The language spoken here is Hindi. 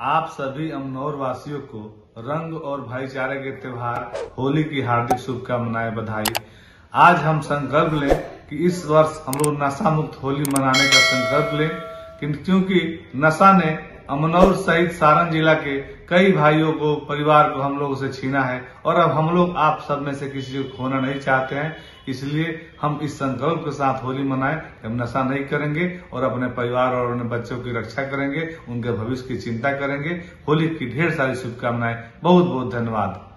आप सभी अमनौर वासियों को रंग और भाईचारे के त्योहार, होली की हार्दिक शुभकामनाएँ बधाई। आज हम संकल्प लें कि इस वर्ष हम लोग नशा मुक्त होली मनाने का संकल्प लें क्योंकि नशा ने अमनौर सहित सारण जिला के कई भाइयों को, परिवार को हम लोगों से छीना है और अब हम लोग आप सब में से किसी को खोना नहीं चाहते हैं। इसलिए हम इस संकल्प के साथ होली मनाएँ। हम नशा नहीं करेंगे और अपने परिवार और अपने बच्चों की रक्षा करेंगे, उनके भविष्य की चिंता करेंगे। होली की ढेर सारी शुभकामनाएँ। बहुत बहुत धन्यवाद।